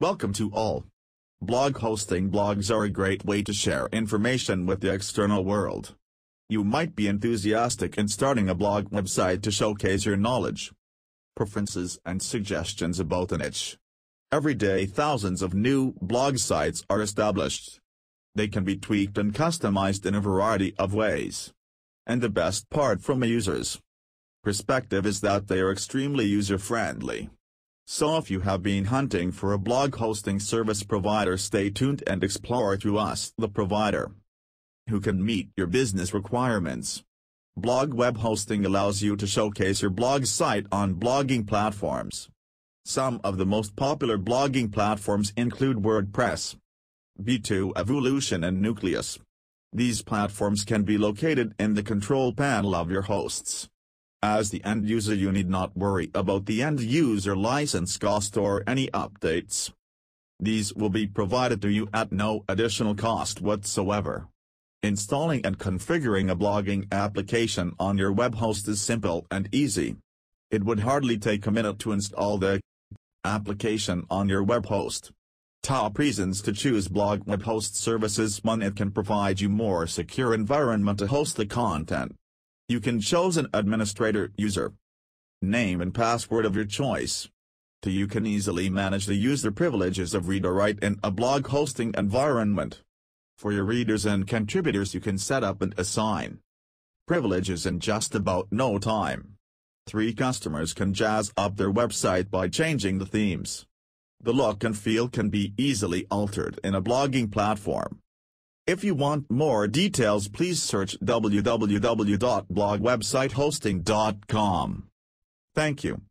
Welcome to all. Blog hosting blogs are a great way to share information with the external world. You might be enthusiastic in starting a blog website to showcase your knowledge, preferences and suggestions about a niche. Every day thousands of new blog sites are established. They can be tweaked and customized in a variety of ways. And the best part from a user's perspective is that they are extremely user-friendly. So if you have been hunting for a blog hosting service provider stay tuned and explore through us the provider who can meet your business requirements. Blog web hosting allows you to showcase your blog site on blogging platforms. Some of the most popular blogging platforms include WordPress, B2 Evolution and Nucleus. These platforms can be located in the control panel of your hosts. As the end user you need not worry about the end user license cost or any updates. These will be provided to you at no additional cost whatsoever. Installing and configuring a blogging application on your web host is simple and easy. It would hardly take a minute to install the application on your web host. Top reasons to choose blog web host services 1 It can provide you more secure environment to host the content. You can choose an administrator user name and password of your choice. 2. You can easily manage the user privileges of read or write in a blog hosting environment. For your readers and contributors you can set up and assign privileges in just about no time. 3. Customers can jazz up their website by changing the themes. The look and feel can be easily altered in a blogging platform. If you want more details please search www.blogwebsitehosting.com. Thank you.